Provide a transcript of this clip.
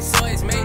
so it's made